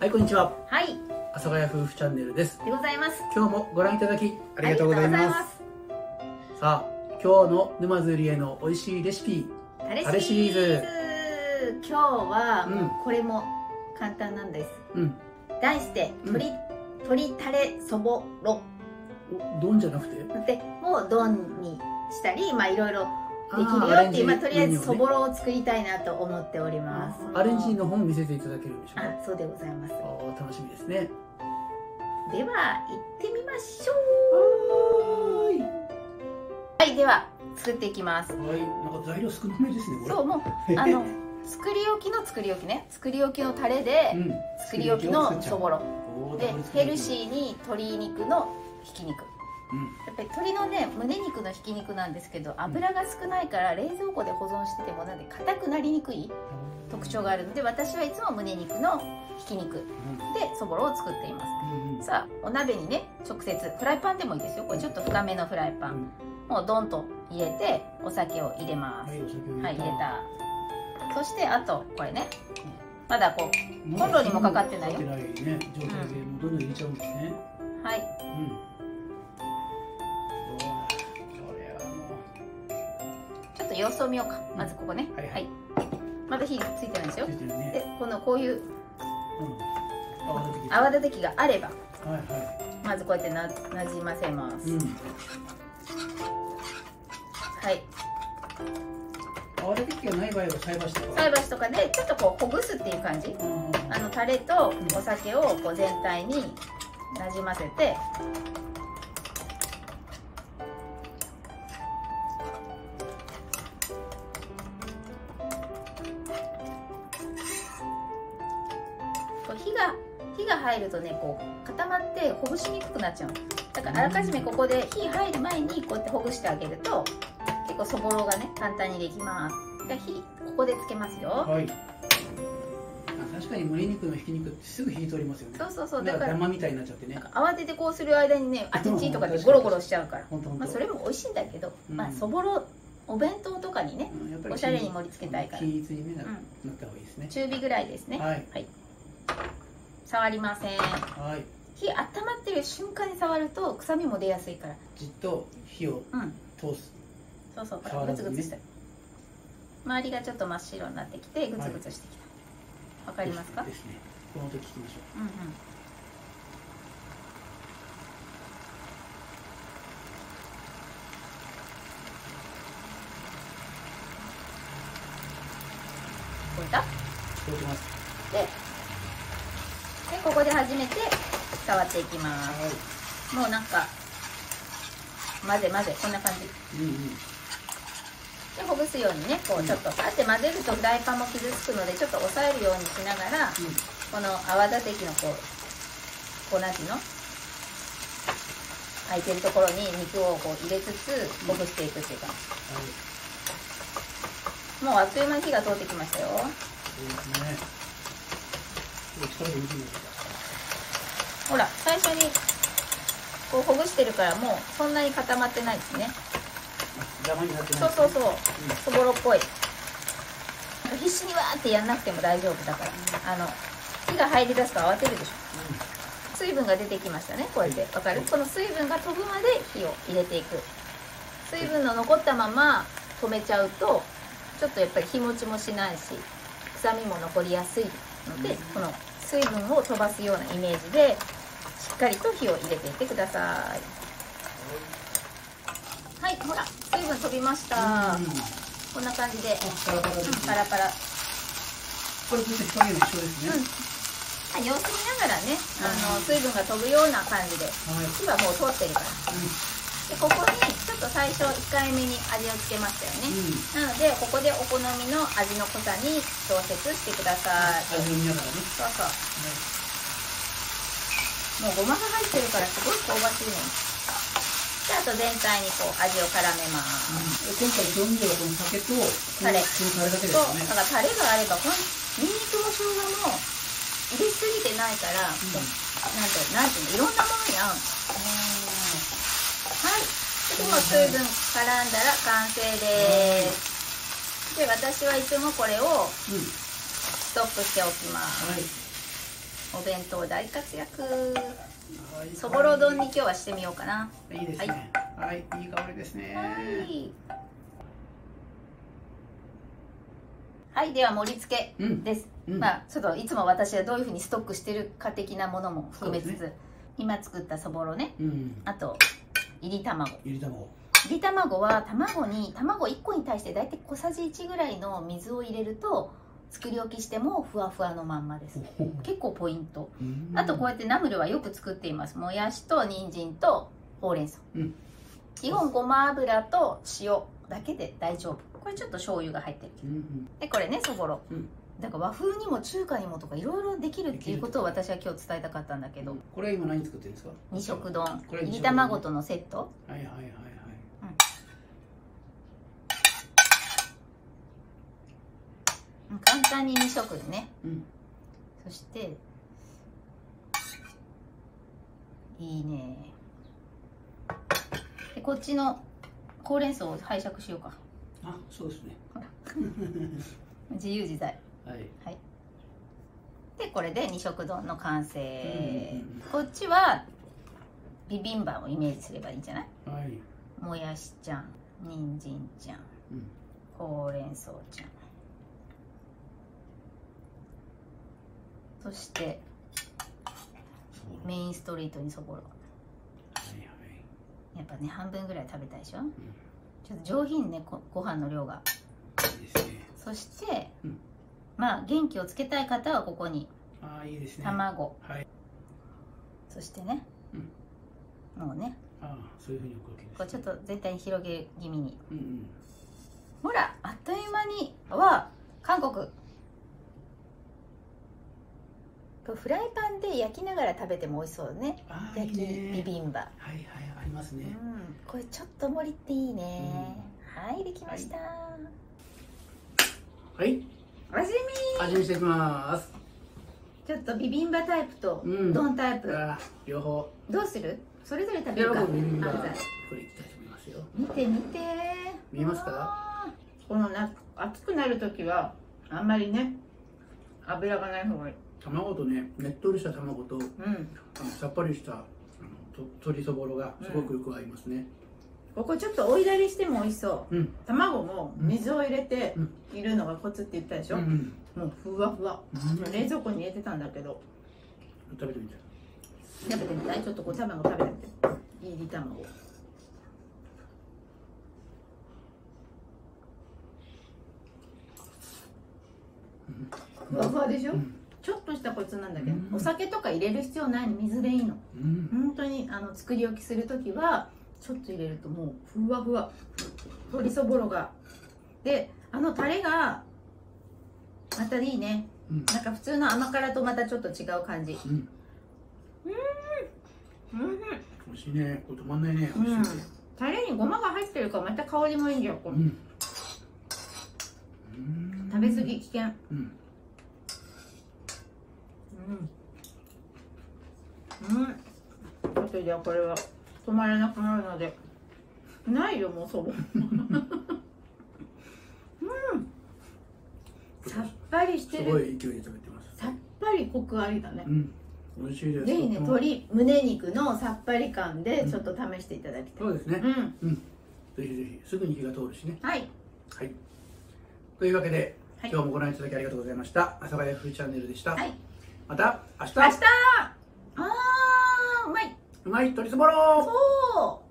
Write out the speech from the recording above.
はい、こんにちは。はい、阿佐ヶ谷夫婦チャンネルです。でございます。今日もご覧いただきありがとうございます。さあ、今日の沼津りえの美味しいレシピ。タレシリーズ今日はこれも簡単なんです。うん。題して鶏、鶏タレそぼろお丼じゃなくて？でもう丼にしたり、まあいろいろできるよっていう、まあとりあえずそぼろ。ろを作りたいなと思っております。アレンジの本見せていただけるんでしょうか？あ、そうでございます。楽しみですね。では行ってみましょはーい。う。はい、では作っていきます。はい、なんか材料少なめですね。そうもう あの作り置きの作り置きね、作り置きのタレでうん。作り置きのそぼろ。でヘルシーに鶏肉のひき肉うん。やっぱり鶏のね胸肉のひき肉なんですけど油が少ないから冷蔵庫で保存しててもなんで硬くなりにくい特徴があるので私はいつも胸肉のひき肉でそぼろを作っています。さあお鍋にね直接フライパンでもいいですよ。これちょっと深めのフライパン。もうドンと入れてお酒を入れます。はい、入れた。た。そしてあとこれね。まだこコンロにもかかってないよ。かかってないね、状態でもうどんどん入れちゃうんですね。うはい。うん。っと様子を見ようかまずここねはいはいはいまだ火ついてないですようついてるでね。このこういううん。泡立て器。があればはいはまずこうやってななじませます、い。うん。はい泡立て器がない場合は菜箸とか。菜箸とかでちょっとこうほぐすっていう感じうん。あのタレとお酒をこう全体になじませてこう火が火が入るとねこう固まってほぐしにくくなっちゃうだからあらかじめここで火入る前にこうやってほぐしてあげると結構そぼろがね簡単にできますじゃあ火ここでつけますよはい。あ確かに胸肉のひき肉ってすぐ火通りますよね。そうそうそうだかららダマみたいになっちゃってね。慌ててこうする間にね あちちとかでゴロゴロしちゃうから。まあ、それも美味しいんだけど、うんまあそぼろお弁当とかにねうんおしゃれに盛り付けたいから均一にねなった方がいいですね。中火ぐらいですねはい。触りませんはい。火温まってる瞬間に触ると臭みも出やすいからじっと火をうん通す。そうそうほら触らずにねグツグツして周りがちょっと真っ白になってきてグツグツしてきたわ、かりますか？ですね。この音聞きましょうんうん聞こえた？う。聞こえてます。ででここで初めて触っていきまはい。すもうなんか混ぜ混ぜこんな感じ。うんうん。でほぐすようにねこうちょっとあって混ぜるとフライパンも傷つくのでちょっと押さえるようにしながらこの泡立て器のこうこうなんていうの空いてるところに肉をこう入れつつほぐしていくっていうかもうあっという間に火が通ってきましたよ。そうですね。ほら最初にこうほぐしてるからもうそんなに固まってないですね。か。邪魔になって。そうそうそう。うん。そぼろっぽい。必死にわーってやんなくても大丈夫だから。あの火が入りだすと慌てるでしょ。水分が出てきましたねこうやって。わかる？この水分が飛ぶまで火を入れていく。水分の残ったまま止めちゃうとちょっとやっぱり日持ちもしないし臭みも残りやすいので、うん。この水分を飛ばすようなイメージでしっかりと火を入れていってください。はいほら水分飛びました、うん。こんな感じで、あ、パラパラでうん、すね。パラパラ。これ絶対火加減一緒ですね。うん、様子見ながらね、あの水分が飛ぶような感じではい。火はもう通ってるから。でここにちょっと最初1回目に味をつけましたよね、うん。なのでここでお好みの味の濃さに調節してください、味を見ながらね。そうそうもうごまが入ってるからすごい香ばしいのであと全体にこう味を絡めます、今回調味料はこの酒とタレ。このタレだけですね。だからタレがあればこのニンニクも生姜も入れすぎてないから、うん。なんてなんていうのいろんなものに合うのはい。でもう水分絡んだら完成です。で私はいつもこれをうん。ストップしておきます。はい。お弁当大活躍。はい。そぼろ丼に今日はしてみようかな。いいですね。はい、い、い香りですね。はい。はいでは盛り付けうん。です、うん。まあちょっといつも私はどういうふうにストックしてるか的なものも含めつつ、そうで今作ったそぼろね。うん。あといり卵。ゆり卵。いり卵は卵に卵1個に対して大体小さじ1ぐらいの水を入れると作り置きしてもふわふわのまんまです。結構ポイント。うん。あとこうやってナムルはよく作っています。もやしと人参とほうれん草、うん。基本ごま油と塩だけで大丈夫。これちょっと醤油が入ってるうんうん。でこれねそぼろ、うん。だから和風にも中華にもとかいろいろできるっていうことを私は今日伝えたかったんだけど。これ今何作ってるんですか？二色丼。いり卵とのセット。はいはいはいはいうん簡単に2色でね。うん。そしていいね。でこっちのほうれん草を拝借しようか。あそうですね。自由自在。はい。でこれで二色丼の完成、うん。こっちはビビンバをイメージすればいいんじゃない？はい。もやしちゃん人参ちゃんうん。ほうれん草ちゃんそしてメインストリートにそぼろ。やっぱね半分ぐらい食べたいでしょ？うん。ちょっと上品ねこご飯の量が。いいですね。そして、うん。まあ元気をつけたい方はここに。ああいいですね。卵、はい。そしてね、もうね。ああそういうふうに置くわけですこうちょっと全体に広げ気味に。うんうん。ほらあっという間には韓国これフライパンで焼きながら食べても美味しそうだね。焼きビビンバ。はいはいありますうん。ねこれちょっと盛りっていいね、はいできました、はい。味見。味見していきます。ちょっとビビンバタイプとうん。ドンタイプ、両方。どうする？それぞれ食べ両るか。方ビビンバこれいきたいと思いますよ。見て見て。見えますか？このな熱くなる時はあんまりね油がない方がいい卵とねねっとりした卵とうん。あのさっぱりした鶏そぼろがすごくよく合いますね。ここちょっと追いだりしても美味しそう。うん。卵も水を入れてうん。いるのがコツって言ったでしょ、うんもうふわふわ。うん。冷蔵庫に入れてたんだけど。食べてみて。食べてみたい。ちょっとこう卵食べてみて。いり卵ふわふわでしょ、うんちょっとしたコツなんだけど、うん。お酒とか入れる必要ないの。水でいいの。うん。本当にあの作り置きする時はちょっと入れるともうふわふわ。鶏そぼろが。であのタレがまたいいね。うん。なんか普通の甘辛とまたちょっと違う感じ。うん。うん。美味しいね。これ止まんないね。うん。美味しいね。タレにごまが入ってるからまた香りもいいんじゃんうん。うん食べ過ぎ危険。うんうんうんあとじゃあこれは止まらなくなるので。ないよもうそぼうん。さっぱりしてる。すごい勢いで食べてます。さっぱりコクありだね。うん。美味しいです。ぜひね鶏胸肉のさっぱり感でちょっと試していただきたい、そうですね。うん。ぜひぜひすぐに火が通るしね。はい。はい。というわけで、はい。今日もご覧いただきありがとうございました。阿佐ヶ谷風チャンネルでした、はい。また明日。明日。あーうまいうまい鶏そぼろそう。